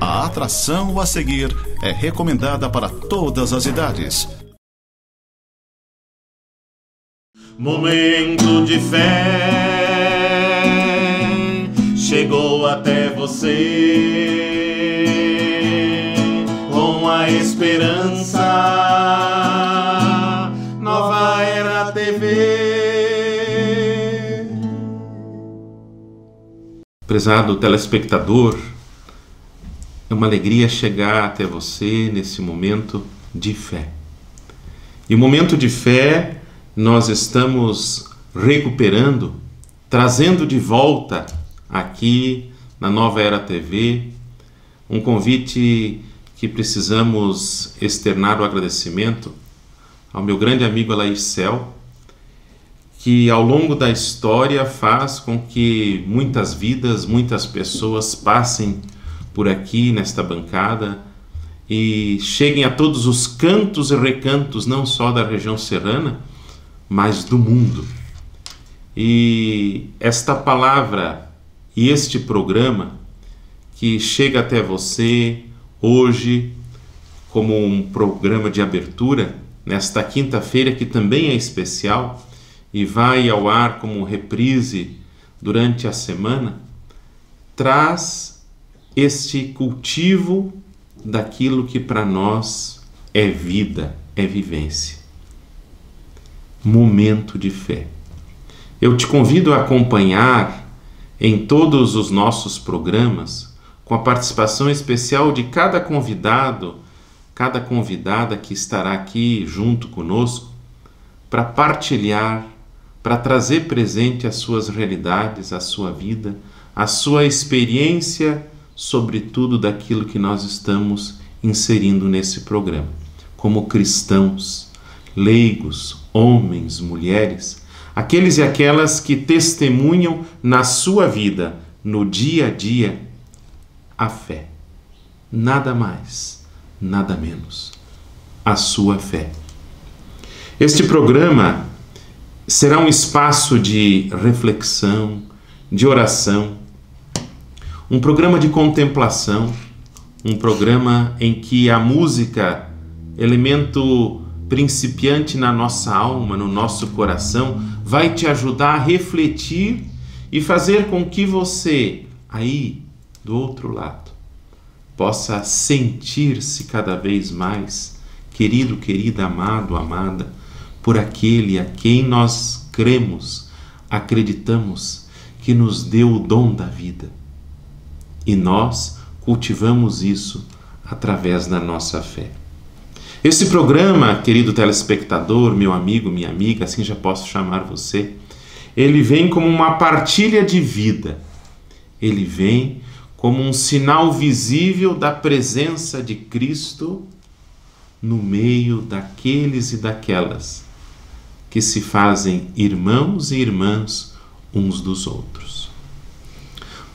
A atração a seguir é recomendada para todas as idades. Momento de fé chegou até você com a esperança. Nova Era TV. Prezado telespectador, é uma alegria chegar até você nesse momento de fé. E o momento de fé nós estamos recuperando, trazendo de volta aqui na Nova Era TV um convite que precisamos externar o agradecimento ao meu grande amigo Alair Cel, que ao longo da história faz com que muitas vidas, muitas pessoas passem por aqui nesta bancada e cheguem a todos os cantos e recantos, não só da região serrana, mas do mundo. E esta palavra e este programa que chega até você hoje como um programa de abertura, nesta quinta-feira que também é especial e vai ao ar como reprise durante a semana, traz este cultivo daquilo que para nós é vida, é vivência. Momento de fé. Eu te convido a acompanhar em todos os nossos programas, com a participação especial de cada convidado, cada convidada que estará aqui junto conosco, para partilhar, para trazer presente as suas realidades, a sua vida, a sua experiência sobretudo daquilo que nós estamos inserindo nesse programa. Como cristãos, leigos, homens, mulheres, aqueles e aquelas que testemunham na sua vida, no dia a dia, a fé. Nada mais, nada menos. A sua fé. Este programa será um espaço de reflexão, de oração, um programa de contemplação, um programa em que a música, elemento principiante na nossa alma, no nosso coração, vai te ajudar a refletir e fazer com que você, aí do outro lado, possa sentir-se cada vez mais querido, querida, amado, amada por aquele a quem nós cremos, acreditamos que nos deu o dom da vida e nós cultivamos isso através da nossa fé. Esse programa, querido telespectador, meu amigo, minha amiga, assim já posso chamar você, ele vem como uma partilha de vida. Ele vem como um sinal visível da presença de Cristo no meio daqueles e daquelas que se fazem irmãos e irmãs uns dos outros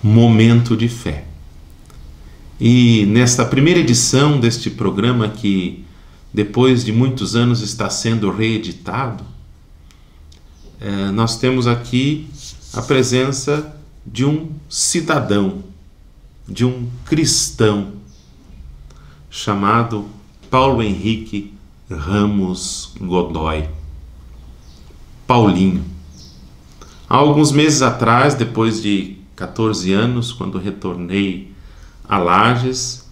momento de fé. E nesta primeira edição deste programa, que depois de muitos anos está sendo reeditado, é, nós temos aqui a presença de um cidadão, de um cristão, chamado Paulo Henrique Ramos Godoy. Paulinho. Há alguns meses atrás, depois de 14 anos, quando retornei a Lages,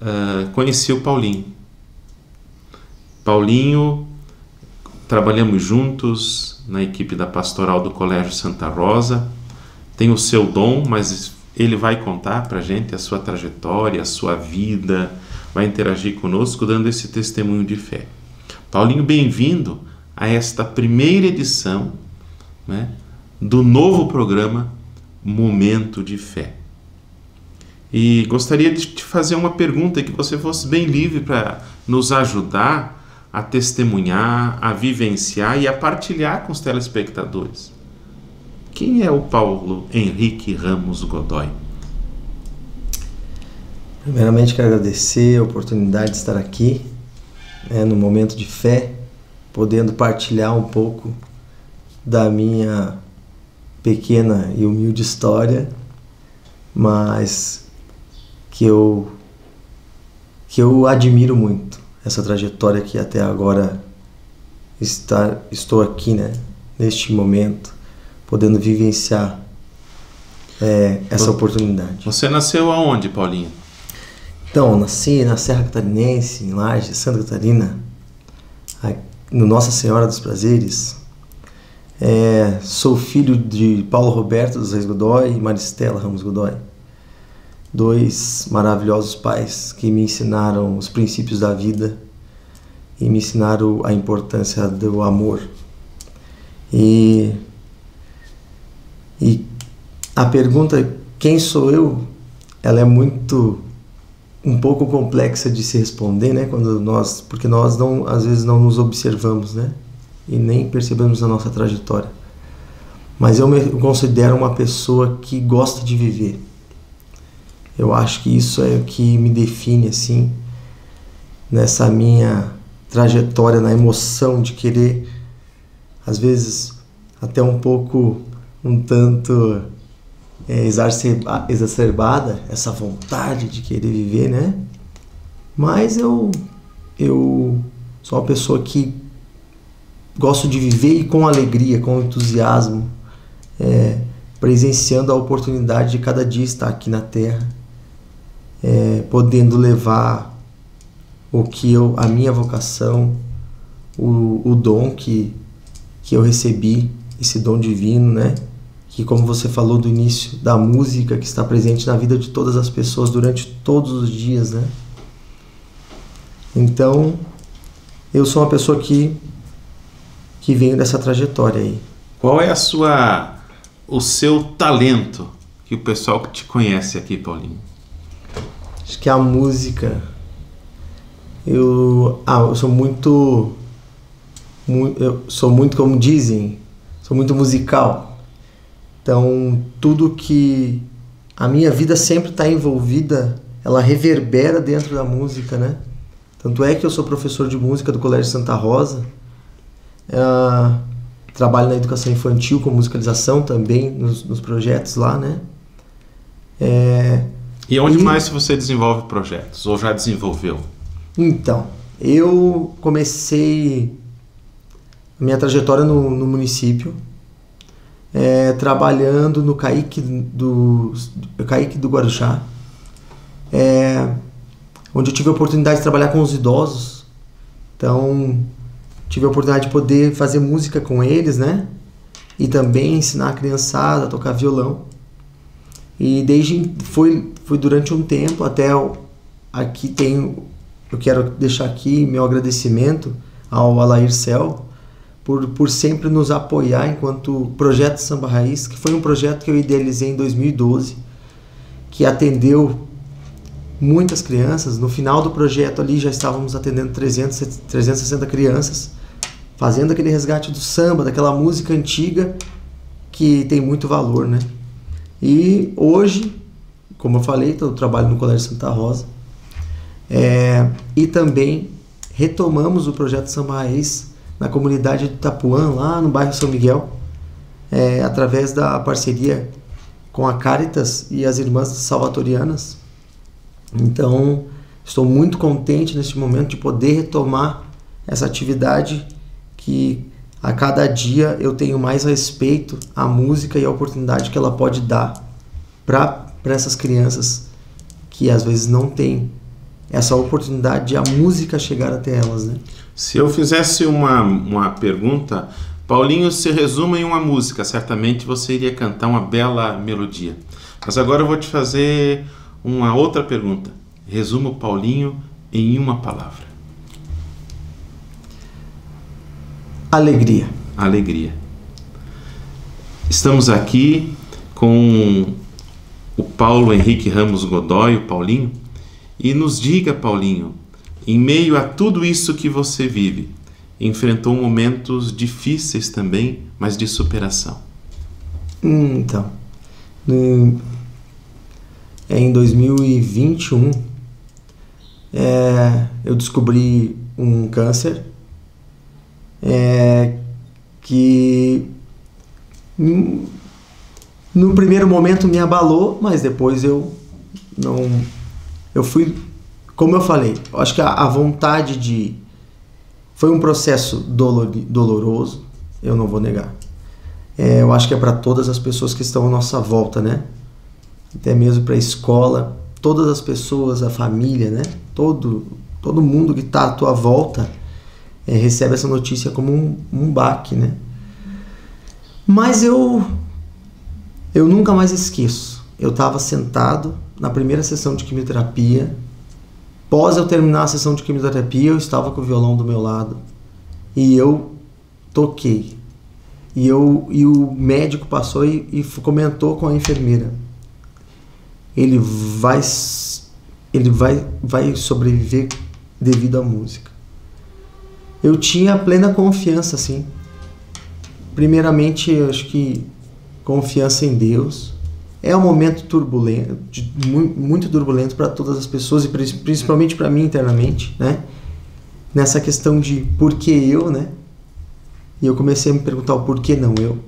uh, conheci o Paulinho. Paulinho, trabalhamos juntos na equipe da pastoral do Colégio Santa Rosa. Tem o seu dom, mas ele vai contar para gente a sua trajetória, a sua vida, vai interagir conosco, dando esse testemunho de fé. Paulinho, bem-vindo a esta primeira edição né, do novo programa momento de fé. E gostaria de te fazer uma pergunta que você fosse bem livre para nos ajudar a testemunhar, a vivenciar e a partilhar com os telespectadores. Quem é o Paulo Henrique Ramos Godoy? Primeiramente, quero agradecer a oportunidade de estar aqui, né, no momento de fé, podendo partilhar um pouco da minha pequena e humilde história, mas que eu que eu admiro muito essa trajetória que até agora está estou aqui, né, neste momento, podendo vivenciar é, essa oportunidade. Você nasceu aonde, Paulinho? Então, nasci na Serra Catarinense, em Lages, Santa Catarina, no Nossa Senhora dos Prazeres. É, sou filho de Paulo Roberto dos Reis Godoy e Maristela Ramos Godoy. Dois maravilhosos pais que me ensinaram os princípios da vida e me ensinaram a importância do amor. E, e a pergunta quem sou eu, ela é muito um pouco complexa de se responder, né? Quando nós, porque nós não, às vezes não nos observamos, né? E nem percebemos a nossa trajetória. Mas eu me considero uma pessoa que gosta de viver. Eu acho que isso é o que me define assim nessa minha trajetória, na emoção de querer, às vezes até um pouco, um tanto é, exacerbada, essa vontade de querer viver, né? Mas eu, eu sou uma pessoa que gosto de viver e com alegria, com entusiasmo, é, presenciando a oportunidade de cada dia estar aqui na Terra, é, podendo levar o que eu, a minha vocação, o, o dom que, que eu recebi, esse dom divino, né? que como você falou do início da música que está presente na vida de todas as pessoas durante todos os dias, né? Então, eu sou uma pessoa que que venho dessa trajetória aí. Qual é a sua o seu talento que o pessoal que te conhece aqui, Paulinho? Acho que a música eu ah, eu sou muito, muito eu sou muito como dizem, sou muito musical. Então, tudo que a minha vida sempre está envolvida, ela reverbera dentro da música, né? Tanto é que eu sou professor de música do Colégio Santa Rosa, uh, trabalho na educação infantil com musicalização também nos, nos projetos lá, né? É, e onde e, mais você desenvolve projetos ou já desenvolveu? Então, eu comecei a minha trajetória no, no município, é, trabalhando no CAIC do, CAIC do Guarujá, é, onde eu tive a oportunidade de trabalhar com os idosos. Então, tive a oportunidade de poder fazer música com eles, né? E também ensinar a criançada a tocar violão. E desde foi, foi durante um tempo até aqui tem eu quero deixar aqui meu agradecimento ao Alair Cel, por, por sempre nos apoiar enquanto projeto Samba Raiz, que foi um projeto que eu idealizei em 2012, que atendeu muitas crianças. No final do projeto ali já estávamos atendendo 300, 360 crianças, fazendo aquele resgate do samba, daquela música antiga que tem muito valor, né? E hoje, como eu falei, eu trabalho no Colégio Santa Rosa é, e também retomamos o projeto Samba Raiz na comunidade de Itapuã, lá no bairro São Miguel, é, através da parceria com a Caritas e as Irmãs Salvatorianas. Então, estou muito contente neste momento de poder retomar essa atividade que a cada dia eu tenho mais respeito à música e à oportunidade que ela pode dar para essas crianças que às vezes não têm essa oportunidade de a música chegar até elas, né? Se eu fizesse uma, uma pergunta, Paulinho se resuma em uma música, certamente você iria cantar uma bela melodia. Mas agora eu vou te fazer uma outra pergunta. Resuma Paulinho em uma palavra. Alegria. Alegria. Estamos aqui com o Paulo Henrique Ramos Godoy, o Paulinho, e nos diga, Paulinho, em meio a tudo isso que você vive, enfrentou momentos difíceis também, mas de superação. Então, é em 2021 é, eu descobri um câncer é, que no primeiro momento me abalou, mas depois eu não eu fui, como eu falei, eu acho que a, a vontade de foi um processo dolor, doloroso, eu não vou negar. É, eu acho que é para todas as pessoas que estão à nossa volta, né? Até mesmo para a escola, todas as pessoas, a família, né? Todo, todo mundo que está à tua volta é, recebe essa notícia como um, um baque, né? Mas eu eu nunca mais esqueço. Eu estava sentado na primeira sessão de quimioterapia. Pós eu terminar a sessão de quimioterapia, eu estava com o violão do meu lado e eu toquei. E, eu, e o médico passou e, e comentou com a enfermeira: ele vai, ele vai, vai sobreviver devido à música. Eu tinha plena confiança, assim. Primeiramente, eu acho que confiança em Deus. É um momento turbulento, muito turbulento para todas as pessoas e principalmente para mim internamente, né? Nessa questão de por que eu, né? E eu comecei a me perguntar o porquê não eu.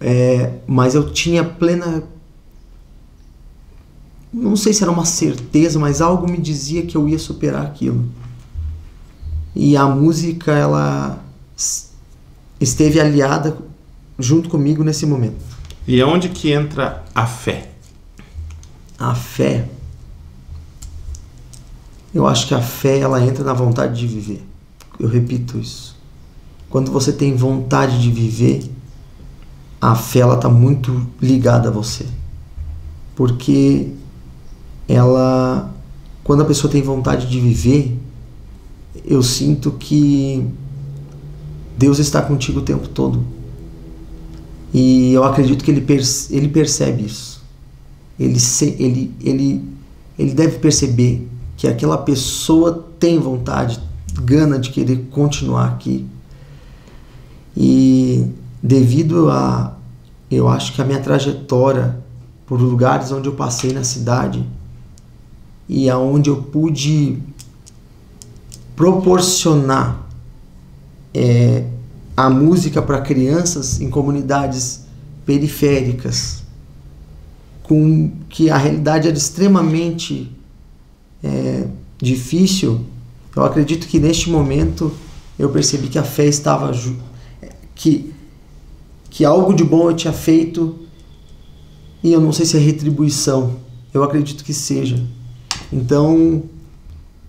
É, mas eu tinha plena. Não sei se era uma certeza, mas algo me dizia que eu ia superar aquilo. E a música, ela esteve aliada junto comigo nesse momento. E é onde que entra a fé? A fé. Eu acho que a fé ela entra na vontade de viver. Eu repito isso. Quando você tem vontade de viver, a fé ela tá muito ligada a você. Porque ela quando a pessoa tem vontade de viver, eu sinto que Deus está contigo o tempo todo. E eu acredito que ele, perce ele percebe isso. Ele, se, ele, ele, ele deve perceber que aquela pessoa tem vontade, gana de querer continuar aqui. E devido a, eu acho que a minha trajetória por lugares onde eu passei na cidade e aonde eu pude proporcionar é, a música para crianças em comunidades periféricas, com que a realidade era extremamente é, difícil, eu acredito que neste momento eu percebi que a fé estava que que algo de bom eu tinha feito e eu não sei se é retribuição. Eu acredito que seja. Então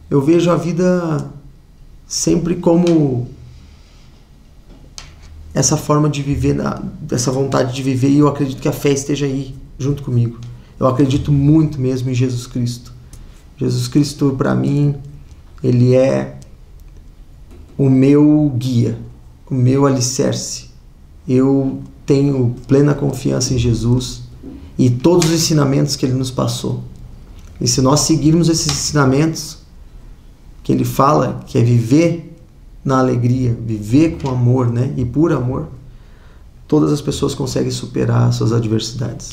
eu vejo a vida sempre como essa forma de viver, na, essa vontade de viver, e eu acredito que a fé esteja aí junto comigo. Eu acredito muito mesmo em Jesus Cristo. Jesus Cristo, para mim, ele é o meu guia, o meu alicerce. Eu tenho plena confiança em Jesus e todos os ensinamentos que ele nos passou. E se nós seguirmos esses ensinamentos, que ele fala que é viver na alegria, viver com amor, né? E por amor, todas as pessoas conseguem superar suas adversidades.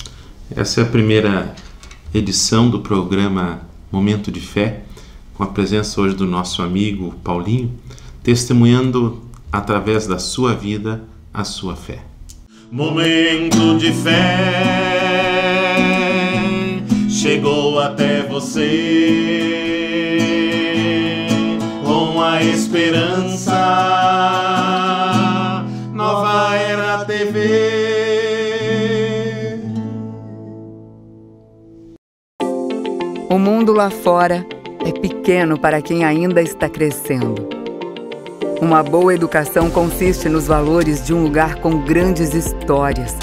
Essa é a primeira edição do programa Momento de Fé, com a presença hoje do nosso amigo Paulinho, testemunhando através da sua vida a sua fé. Momento de fé chegou até você esperança. Nova Era TV. O mundo lá fora é pequeno para quem ainda está crescendo. Uma boa educação consiste nos valores de um lugar com grandes histórias.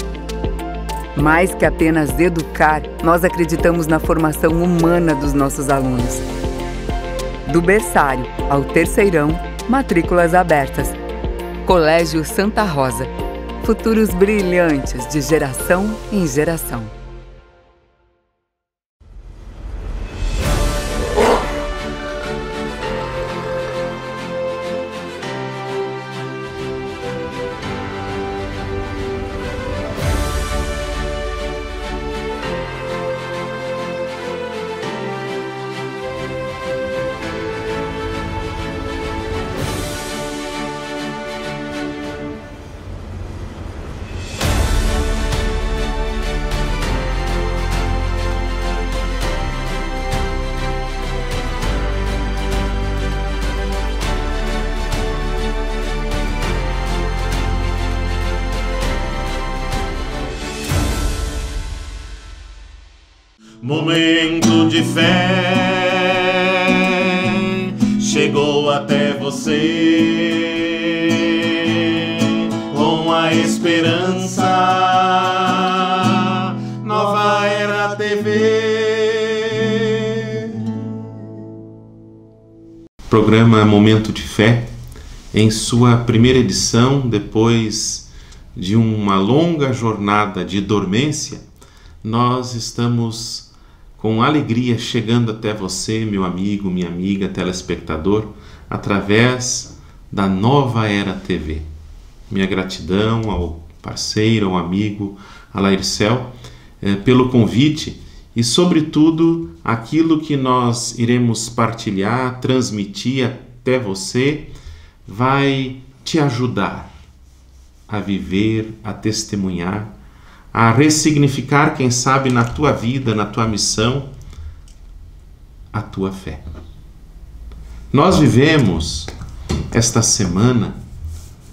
Mais que apenas educar, nós acreditamos na formação humana dos nossos alunos do berçário ao terceirão, matrículas abertas. Colégio Santa Rosa. Futuros brilhantes de geração em geração. Momento de fé chegou até você com a esperança. Nova Era TV. Programa Momento de Fé, em sua primeira edição, depois de uma longa jornada de dormência, nós estamos com alegria chegando até você, meu amigo, minha amiga, telespectador, através da Nova Era TV. Minha gratidão ao parceiro, ao amigo Alaircel, eh, pelo convite e, sobretudo, aquilo que nós iremos partilhar, transmitir até você, vai te ajudar a viver, a testemunhar, a ressignificar, quem sabe, na tua vida, na tua missão, a tua fé. Nós vivemos esta semana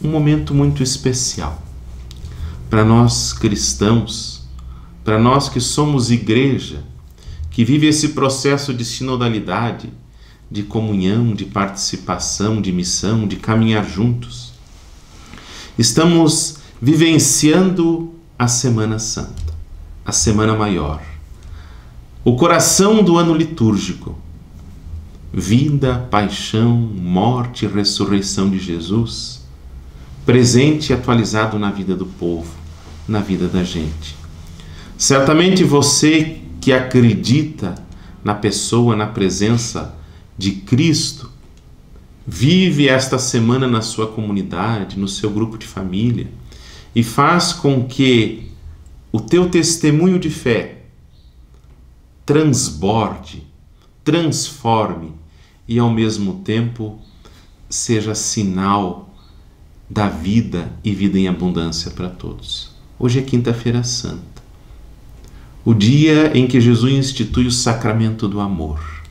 um momento muito especial. Para nós cristãos, para nós que somos igreja, que vive esse processo de sinodalidade, de comunhão, de participação, de missão, de caminhar juntos. Estamos vivenciando a Semana Santa, a Semana Maior, o coração do ano litúrgico. Vida, paixão, morte e ressurreição de Jesus, presente e atualizado na vida do povo, na vida da gente. Certamente você que acredita na pessoa, na presença de Cristo, vive esta semana na sua comunidade, no seu grupo de família e faz com que o teu testemunho de fé transborde, transforme e ao mesmo tempo seja sinal da vida e vida em abundância para todos. Hoje é quinta-feira santa, o dia em que Jesus institui o sacramento do amor,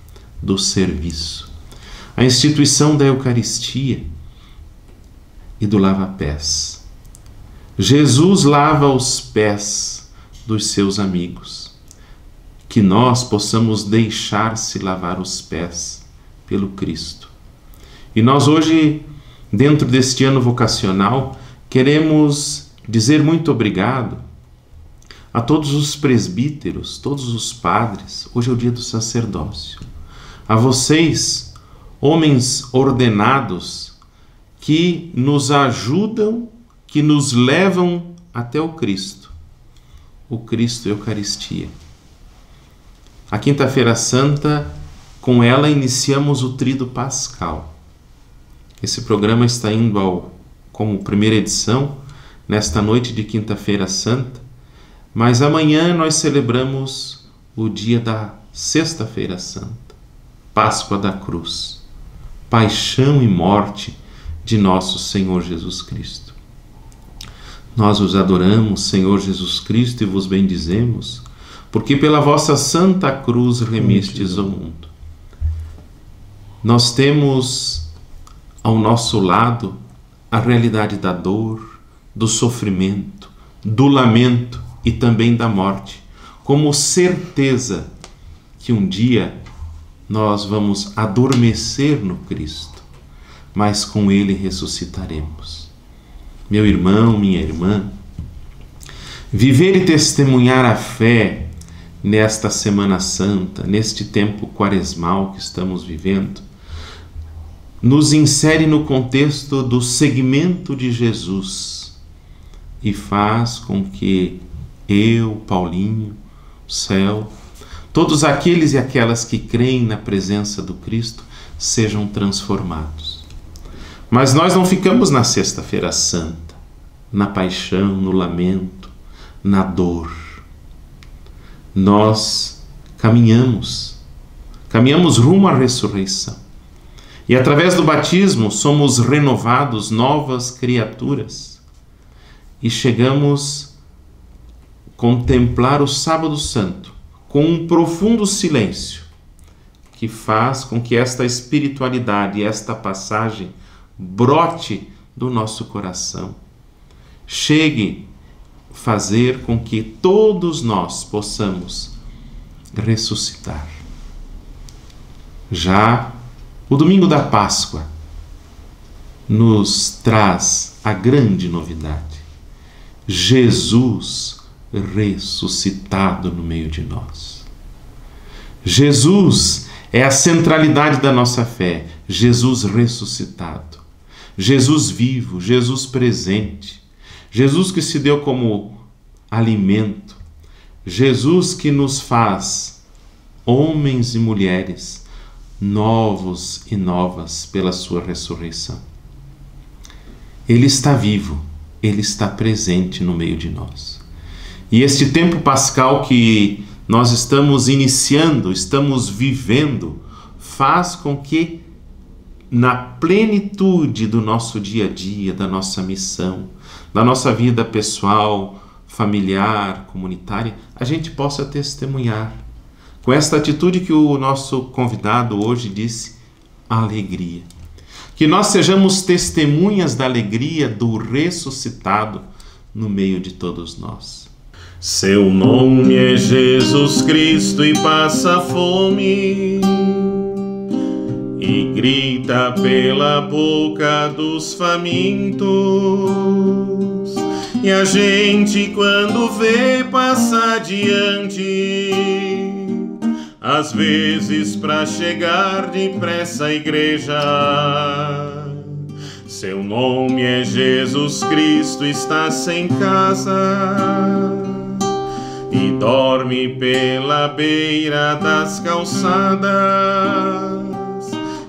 do serviço, a instituição da Eucaristia e do lava-pés. Jesus lava os pés dos seus amigos. Que nós possamos deixar-se lavar os pés pelo Cristo. E nós hoje, dentro deste ano vocacional, queremos dizer muito obrigado a todos os presbíteros, todos os padres. Hoje é o dia do sacerdócio. A vocês, homens ordenados, que nos ajudam que nos levam até o Cristo, o Cristo Eucaristia. A Quinta-feira Santa, com ela iniciamos o Trido Pascal. Esse programa está indo ao como primeira edição nesta noite de Quinta-feira Santa, mas amanhã nós celebramos o dia da Sexta-feira Santa, Páscoa da Cruz, paixão e morte de nosso Senhor Jesus Cristo. Nós os adoramos, Senhor Jesus Cristo, e vos bendizemos, porque pela vossa santa cruz remistes o mundo. Nós temos ao nosso lado a realidade da dor, do sofrimento, do lamento e também da morte, como certeza que um dia nós vamos adormecer no Cristo, mas com Ele ressuscitaremos meu irmão, minha irmã, viver e testemunhar a fé nesta Semana Santa, neste tempo quaresmal que estamos vivendo, nos insere no contexto do segmento de Jesus e faz com que eu, Paulinho, céu, todos aqueles e aquelas que creem na presença do Cristo sejam transformados. Mas nós não ficamos na Sexta-feira Santa, na paixão, no lamento, na dor. Nós caminhamos, caminhamos rumo à ressurreição. E através do batismo somos renovados, novas criaturas. E chegamos a contemplar o Sábado Santo com um profundo silêncio que faz com que esta espiritualidade, esta passagem, brote do nosso coração. Chegue fazer com que todos nós possamos ressuscitar. Já o domingo da Páscoa nos traz a grande novidade: Jesus ressuscitado no meio de nós. Jesus é a centralidade da nossa fé, Jesus ressuscitado, Jesus vivo, Jesus presente, Jesus que se deu como alimento, Jesus que nos faz homens e mulheres novos e novas pela sua ressurreição. Ele está vivo, ele está presente no meio de nós. E este tempo pascal que nós estamos iniciando, estamos vivendo, faz com que na plenitude do nosso dia a dia, da nossa missão, da nossa vida pessoal, familiar, comunitária, a gente possa testemunhar com esta atitude que o nosso convidado hoje disse, alegria. Que nós sejamos testemunhas da alegria do ressuscitado no meio de todos nós. Seu nome é Jesus Cristo e passa fome e grita pela boca dos famintos. E a gente, quando vê, passa adiante. Às vezes, para chegar depressa à igreja. Seu nome é Jesus Cristo, está sem casa e dorme pela beira das calçadas.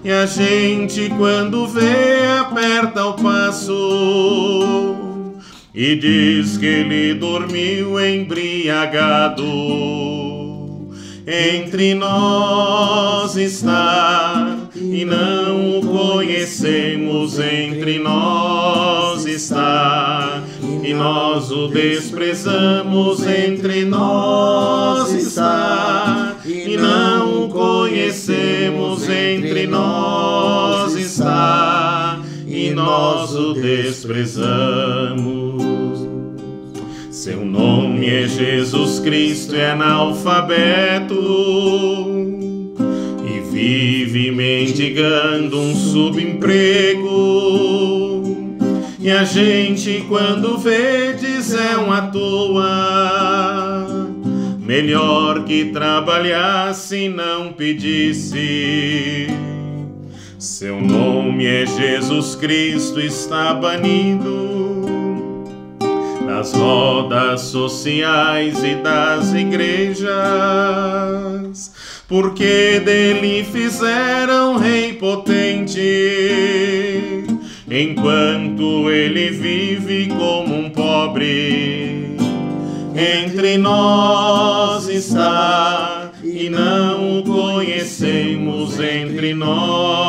E a gente, quando vê, aperta o passo. E diz que ele dormiu embriagado. Entre nós está e não o conhecemos, entre nós está e nós o desprezamos, entre nós está e não o conhecemos, nós o desprezamos. Seu nome é Jesus Cristo, é analfabeto e vive mendigando um subemprego. E a gente, quando vê, diz é um à toa. Melhor que trabalhasse e não pedisse. Seu nome é Jesus Cristo, está banido das rodas sociais e das igrejas, porque dele fizeram rei potente, enquanto ele vive como um pobre. Entre nós está e não o conhecemos, entre nós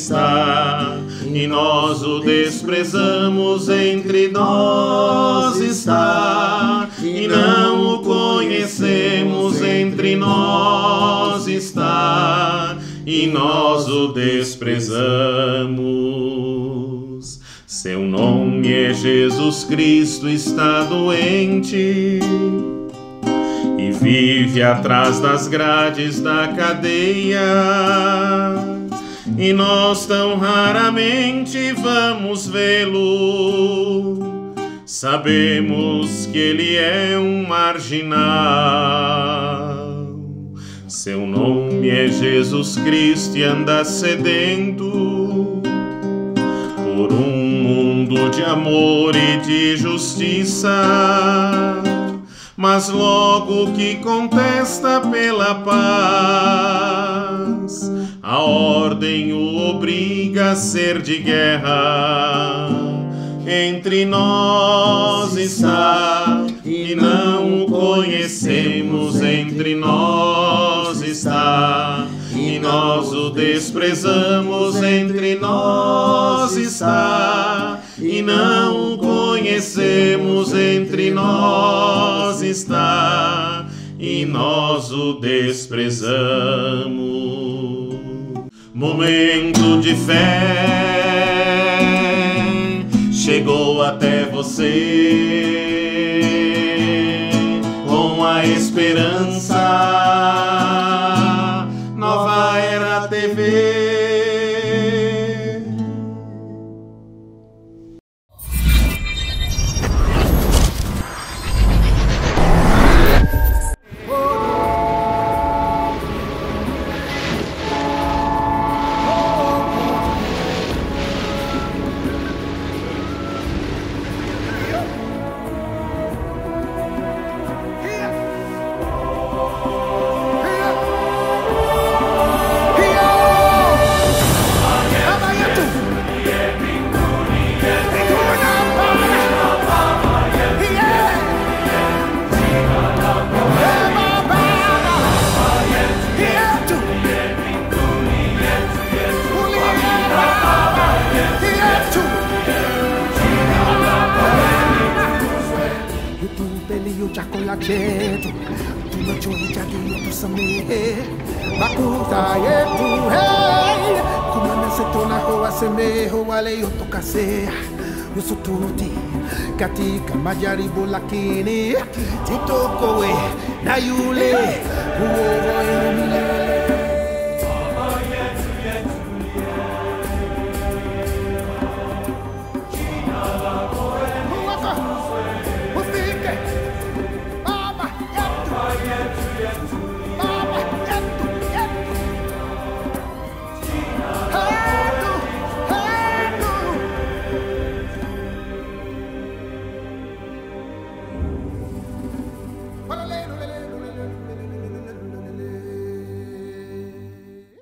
está e nós o desprezamos, entre nós está, e não o conhecemos, entre nós está, e nós o desprezamos. Seu nome é Jesus Cristo, está doente e vive atrás das grades da cadeia e nós tão raramente vamos vê-lo. Sabemos que ele é um marginal. Seu nome é Jesus Cristo e anda sedento por um mundo de amor e de justiça. Mas logo que contesta pela paz, ordem o obriga a ser de guerra. Entre nós está e não o conhecemos, entre nós está e nós o desprezamos, entre nós está e não o conhecemos, entre nós está e nós o desprezamos. Momento de fé chegou até você. Com a esperança tu समेत तू न जो ya तू समेत bakutaye tu hey kumanase tona hoa semeho waleyotokase usututi katika majaribu lakini titokowe na yule